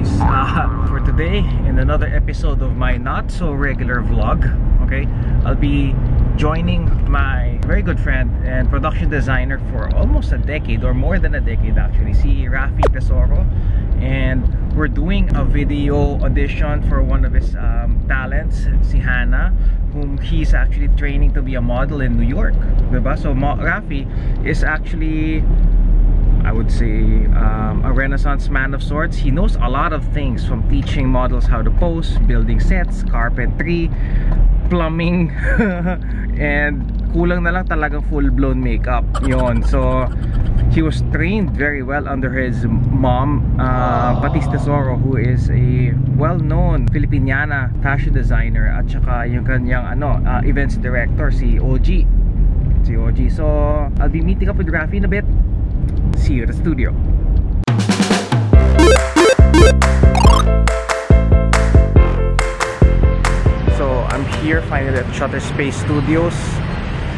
guys uh, for today in another episode of my not so regular vlog okay I'll be joining my very good friend and production designer for almost a decade or more than a decade actually si Raffy Tesoro and we're doing a video audition for one of his um, talents si Hannah whom he's actually training to be a model in New York diba? so Raffy is actually I would say um, a renaissance man of sorts. He knows a lot of things from teaching models how to pose, building sets, carpentry, plumbing, and kulang na lang talagang full-blown makeup. Yon. So, he was trained very well under his mom, uh, Patis Tesoro, who is a well-known Filipiniana fashion designer at saka yung kanyang ano, uh, events director, si OG. Si OG. So, I'll be meeting up with Rafi in a bit. See you at the studio. So I'm here finally at Shutter Space Studios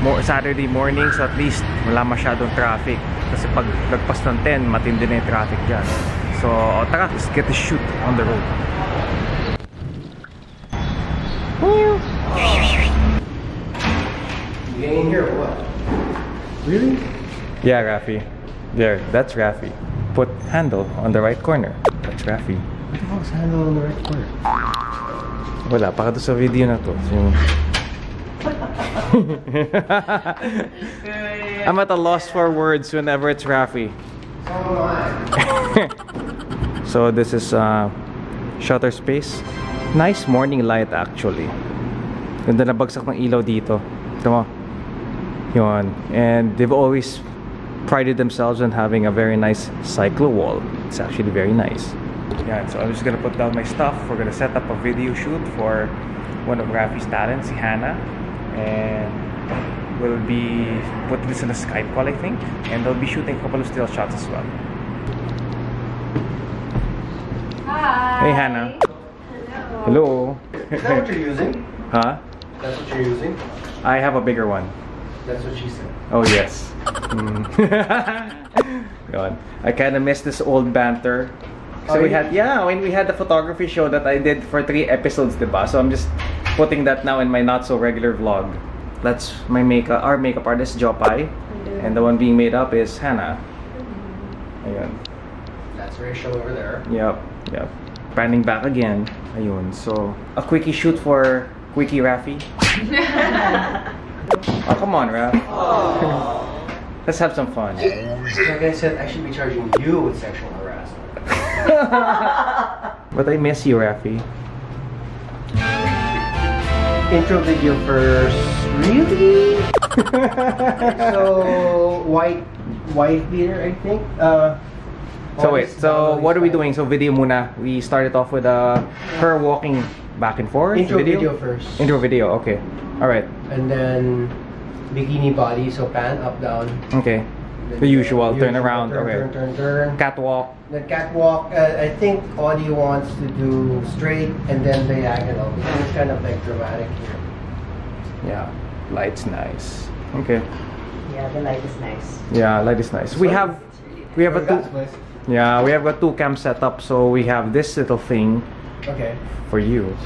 Mo Saturday morning so at least wala masyadong traffic kasi pag lagpas ng 10 matindi na yung traffic dyan so oh, tara let's get the shoot on the road You getting in here or what? Really? Yeah Raffy There, that's Rafi. Put handle on the right corner. That's Rafi. What the hell's handle on the right corner? Wala, baka doon sa video na to. Yung... I'm at a loss for words whenever it's Rafi. So. So this is uh, shutter space. Nice morning light actually. Ganda na bagsak ng ilaw dito. Ito mo. Yun. And they've always prided themselves on having a very nice cyclo wall. It's actually very nice. Yeah, so I'm just gonna put down my stuff. We're gonna set up a video shoot for one of Raffy's talents, si Hannah. And we'll be putting this in a Skype call, I think. And they'll be shooting a couple of still shots as well. Hi. Hey, Hannah. Hello. Is that what you're using? Huh? That's what you're using? I have a bigger one. That's what she said. Oh yes. Mm. Yun. I kind of miss this old banter. So Oh, we yeah? had yeah, when we had the photography show that I did for three episodes, diba? So I'm just putting that now in my not so regular vlog. That's my makeup, our makeup artist Jopai, and the one being made up is Hannah. Ayun. That's Rachel over there. Yep, yep. Panning back again. Ayun. So a quickie shoot for Quickie Raffy. oh come on, Raf. Let's have some fun. Like I said, I should be charging you with sexual harassment. But I miss you, Raffy. Intro video first. Really? so white white beater, I think. Uh, So wait, so what are we doing? So video muna. We started off with uh, her walking back and forth. Intro video first. Intro video. Okay. All right. And then bikini body, so pan up down. Okay. Then The usual, turn around, Turn, okay. turn, turn, turn. Catwalk. The catwalk, uh, I think Audie wants to do straight and then diagonal because it's kind of like dramatic here. Yeah. Light's nice. Okay. Yeah, the light is nice. Yeah, light is nice. We have we have a two. Yeah, we have a two cam setup. So we have this little thing Okay. for you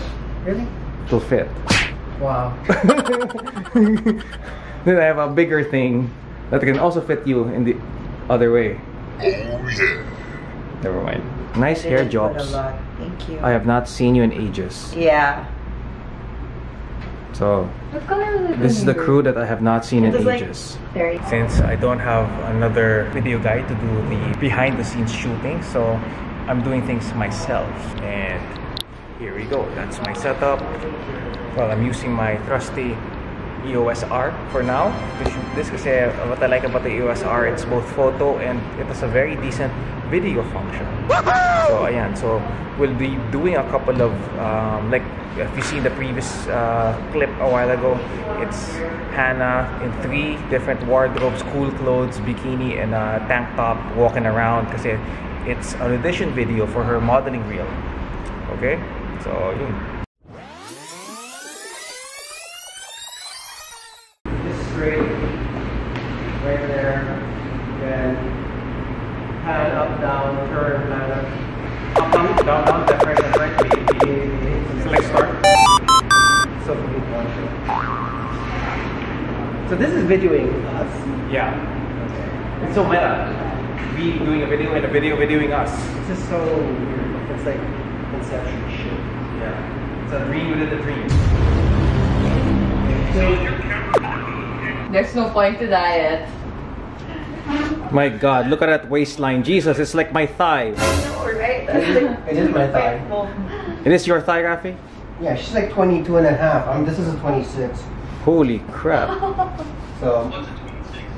Really? to fit. Wow. then I have a bigger thing that can also fit you in the other way. Oh yeah. Never mind. Nice hair Didn't a jobs. lot. Thank you. I have not seen you in ages. Yeah. So What color is it? this is the crew that I have not seen in It like- ages. Since I don't have another video guy to do the behind the scenes shooting, so I'm doing things myself. And here we go. That's my setup. Well, I'm using my trusty EOS R for now to shoot this kasi what I like about the EOS R, it's both photo and it has a very decent video function. So ayan, so we'll be doing a couple of um, like if you see the previous uh, clip a while ago, it's Hannah in three different wardrobes, cool clothes, bikini, and a tank top walking around kasi it's an audition video for her modeling reel. Okay? So, yun. So we one So this is videoing us. Yeah. It's so meta. We doing a video and a video videoing us. This is so weird. It's like Inception shit. Yeah. It's a dream within a dream. There's no point to diet. My God, look at that waistline. Jesus, it's like my thigh. No, right? It is my thigh. It is your thigh, Raffy? Yeah, she's like 22 and a half. Um, this is a 26. Holy crap. So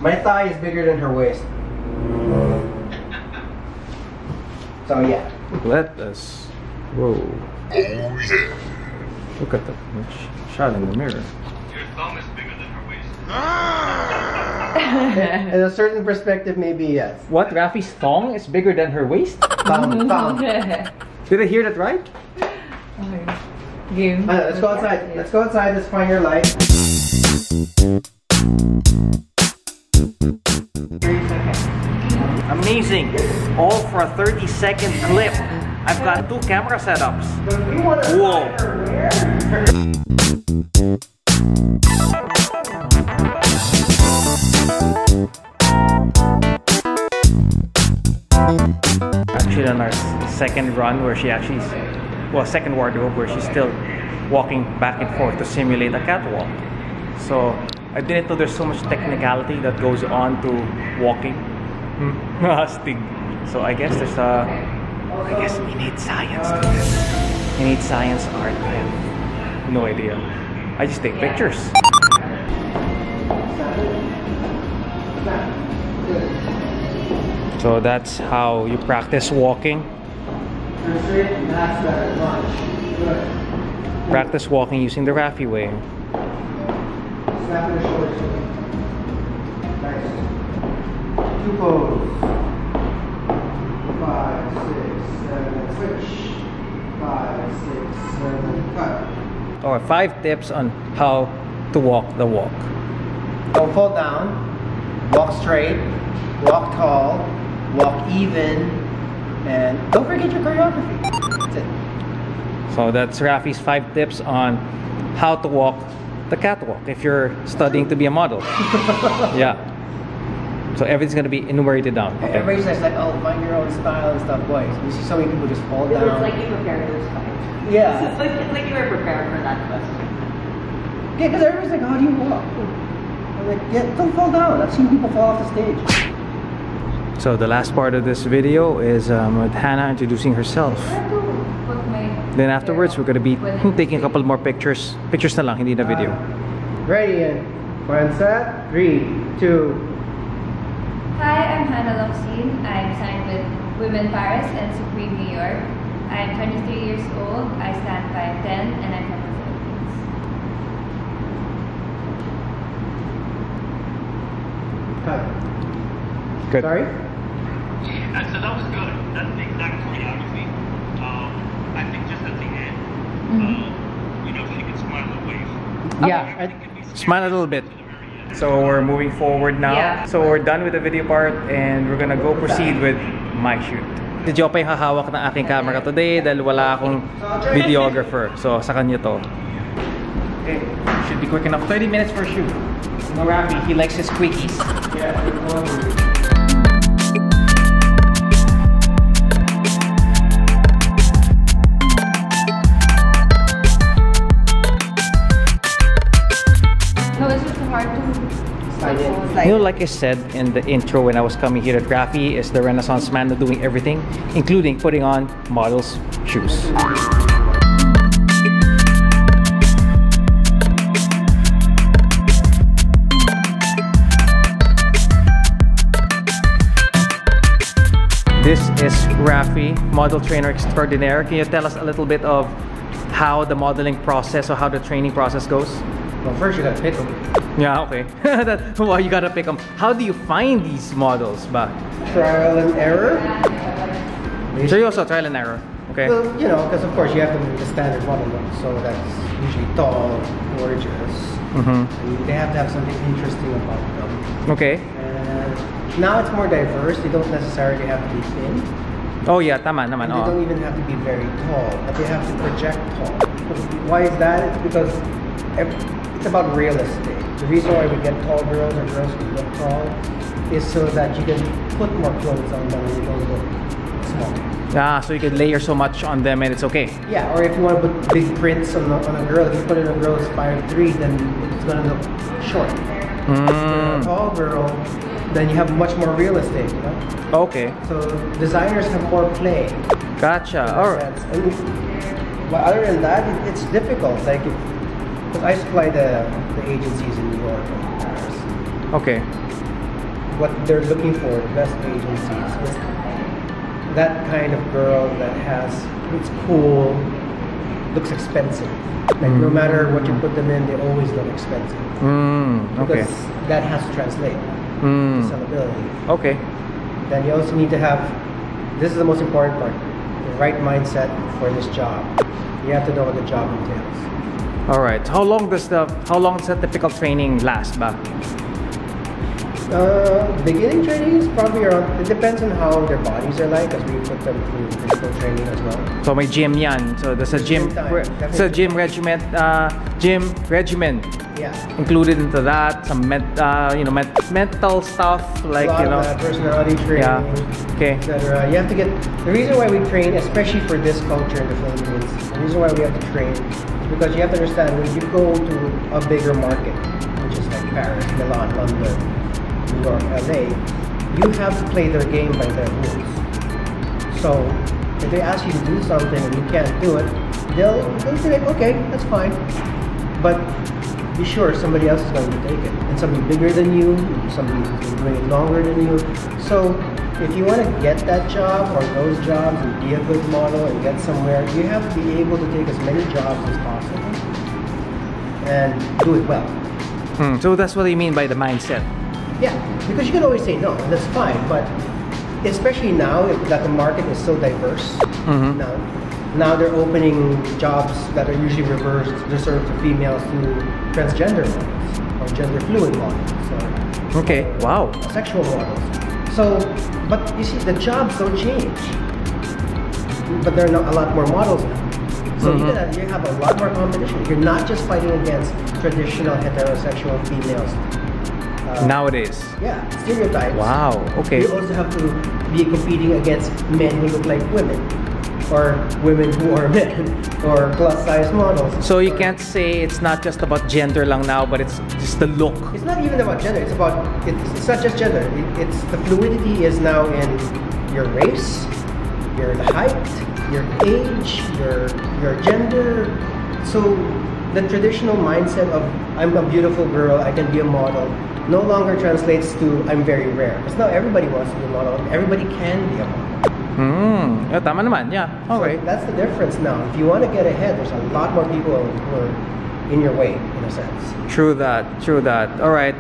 my thigh is bigger than her waist. So yeah. Let us. Whoa. Oh, yeah. Look at that sh- shot in the mirror. Your thumb is bigger than her waist. Ah! In a certain perspective, maybe yes. What? Raffy's thong is bigger than her waist? Thumb, thumb. Did I hear that right? Game. Uh, let's go outside. Let's go outside. Let's find your light. Amazing. All for a 30 second clip. I've got two camera setups. Whoa. Actually on our second run where she actually, well second wardrobe where she's still walking back and forth to simulate a catwalk. So I didn't know there's so much technicality that goes on to walking. Astig. So I guess there's a, I guess you need science to this. You need science art. I have no idea. I just take pictures. So that's how you practice walking. Good. Practice walking using the Raffy way. Snap shoulders. Nice. Two pose. Five, six, seven, switch. Five, six, seven, cut. Or five tips on how to walk the walk. Don't fall down. Walk straight. Walk tall. Walk even. And don't forget your choreography. That's it. So that's Raffy's five tips on how to walk the catwalk if you're studying to be a model. yeah. So everything's gonna be enumerated down. Okay. Everybody says like, oh, find your own style and stuff. Boys, you see so many people just fall down. It's like you prepared for this fight. yeah. It's like, it's like you were prepared for that question. Yeah, because everybody's like, how do you walk? I'm like, yeah, don't fall down. I've seen people fall off the stage. So the last part of this video is um, with Hannah introducing herself. Then afterwards, we're gonna be taking a couple more pictures. Pictures na lang, hindi na video. Ready and one set. Three, two. Hi, I'm Hannah Locsin. I'm signed with Women Paris and Supreme New York. I'm 23 years old. I stand 5'10 and I'm from the Philippines. Cut. Good. Sorry? And so that was good. That's the exact choreography. Um, I think just at the end, uh, you know, she could smile and wave. Yeah. I, It could be Smile a little bit. So we're moving forward now. Yeah. So we're done with the video part and we're gonna go proceed with my shoot. Si Jopay hahawak ng aking camera today dahil wala akong videographer. So sa kanya to. Okay, should be quick enough. 30 minutes for a shoot. No he likes his quickies. yeah. You know, like I said in the intro when I was coming here at Raffy is the Renaissance man doing everything, including putting on models' shoes. This is Raffy, model trainer extraordinaire. Can you tell us a little bit of how the modeling process or how the training process goes? Well, first you gotta pick them. Yeah, okay. that, well, you gotta pick them. How do you find these models ba? Trial and error. So you also trial and error. Okay. Well, you know, because of course you have to meet the standard model so that's usually tall, gorgeous. Mm -hmm. They have to have something interesting about them. Okay. And now it's more diverse. They don't necessarily have to be thin. Oh yeah, tama naman. And they don't Oh. even have to be very tall, but they have to project tall. Why is that? It's because it's about real estate. The reason why we get tall girls or girls who look tall is so that you can put more clothes on them and you don't look small. Ah, so you can layer so much on them and it's okay. Yeah, or if you want to put big prints on a, on a girl, if you put in a girl who's 5'3", then it's going to look short. If you're a Mm. tall girl, then you have much more real estate, you know? Okay. So designers have more play. Gotcha. All right. but other than that, it's difficult. Like, because I supply the, the agencies in New York and Paris. Okay. What they're looking for, the best agencies, is that kind of girl that has, it's cool, looks expensive. Like, no Mm. matter what you put them in, they always look expensive. Mm. Okay. Because that has to translate to Mm. sellability. Okay. then you also need to have this is the most important part the right mindset for this job you have to know what the job entails All right. How long does the how long does the typical training last ba? uh, beginning training is probably around it depends on how their bodies are like as we put them through physical training as well So may gym yan. So there's a gym Gym re- so gym regiment. uh, gym regimen yeah included into that some men, uh, you know men- mental stuff like you know personality training Yeah. Okay. etc. You have to get the reason why we train, especially for this culture in the Philippines. The reason why we have to train because you have to understand when you go to a bigger market, which is like Paris, Milan, London, New York, LA, you have to play their game by their rules. So if they ask you to do something and you can't do it, they'll they'll say okay, that's fine, but be sure somebody else is going to take it, and somebody bigger than you, somebody who's been doing it longer than you. So if you want to get that job or those jobs and be a good model and get somewhere, you have to be able to take as many jobs as possible and do it well. Hmm, so that's what you mean by the mindset Yeah, because you can always say no, that's fine. But especially now that the market is so diverse, Mhm. now now they're opening jobs that are usually reversed, reserved to females to transgender models or gender fluid models. Or, Okay, wow. Sexual models. So, but you see, the jobs don't change. But there are not a lot more models now. So you, Mhm. gotta, you have a lot more competition. You're not just fighting against traditional heterosexual females. Uh, nowadays yeah, stereotypes. wow okay You also have to be competing against men who look like women, or women who are men, or plus size models. so you can't say it's not just about gender lang now but it's just the look It's not even about gender. It's about it's, it's not just gender. It, it's the fluidity is now in your race, your height, your age, your your gender. So the traditional mindset of I'm a beautiful girl, I can be a model, no longer translates to I'm very rare. Because now everybody wants to be a model. Everybody can be a model. Hmm. Yeah, tama naman. Yeah. So that's the difference now. If you want to get ahead, there's a lot more people who are in your way, in a sense. True that. True that. All right.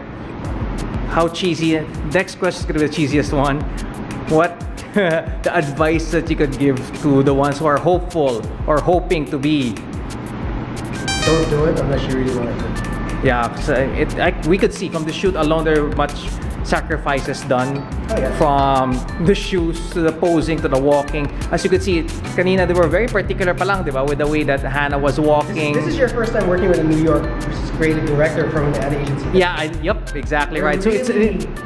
How cheesy? Next question is gonna be the cheesiest one. What the advice that you could give to the ones who are hopeful or hoping to be? Don't do it unless you really want to. Yeah. So it. I, we could see from the shoot alone there are much sacrifices done Oh, yeah. from the shoes to the posing to the walking. As you could see, kanina they were very particular pa lang, di ba? With the way that Hannah was walking. This, this is your first time working with a New York creative director from an ad agency. Yeah, I, yep, exactly right. So it's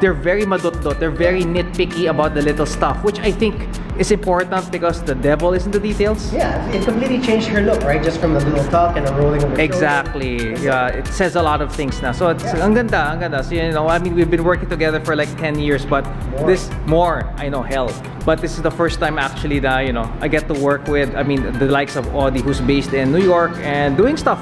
they're very madot-dot. They're very nitpicky about the little stuff, which I think is important because the devil is in the details. Yeah, it completely changed her look, right? Just from the little tuck and a rolling of the Exactly. shoulder. Yeah, it says a lot of things now. So it's Yeah. ang ganda, ang ganda. So you know, I mean, we've been working together for like 10 years, but More. this more, I know, hell. But this is the first time actually that, you know, I get to work with, I mean, the likes of Audi, who's based in New York and doing stuff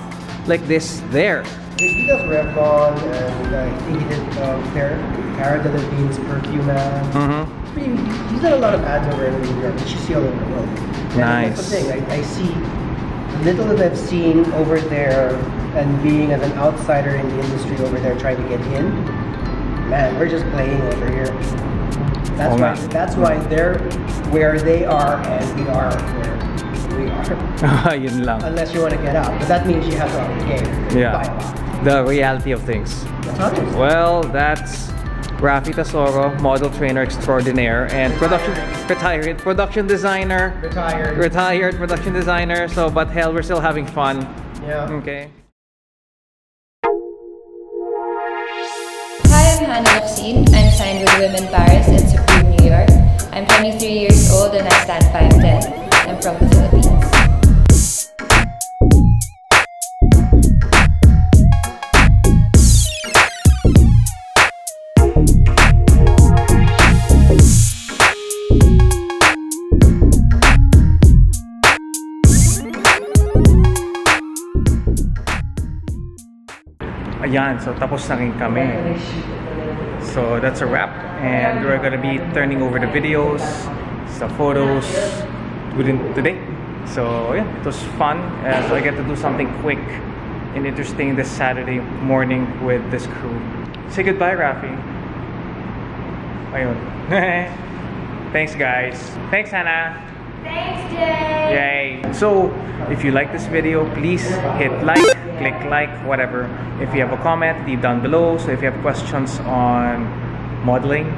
like this there. He does Revlon and I think he did um, Cara Delevingne's perfume. Mm-hmm. Pretty, he's done a lot of ads over in New York, which you see all over the world. And Nice. That's the thing. I, I see little that I've seen over there, and being as an outsider in the industry over there, trying to get in. Man, we're just playing over here. That's Oo why. That's why they're where they are, and we are where we are. Yun lang. Unless you want to get out, but that means you have to up the game. Yeah. Buy. The reality of things. That's how it is. Well, that's Raffy Tesoro, model trainer extraordinaire, and production retired production designer, Retired. retired production designer. So, but hell, we're still having fun. yeah. Okay. Hi, I'm Hannah Locsin. I'm signed with Women Paris and Supreme New York. I'm 23 years old and I stand 5'10". I'm from the Philippines. Ayan, so tapos na rin kami. So that's a wrap and we're gonna be turning over the videos, the photos within today. So yeah, it was fun. Uh, so I get to do something quick and interesting this Saturday morning with this crew. Say goodbye, Raffy. Ayun. Thanks guys. Thanks Hannah. Thanks, Jay! Yay! So, if you like this video, please hit like, click like, whatever. If you have a comment, leave down below. So, if you have questions on modeling,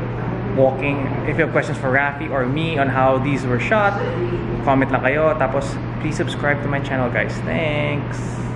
walking, if you have questions for Raffy or me on how these were shot, comment lang kayo. Tapos, please subscribe to my channel, guys. Thanks!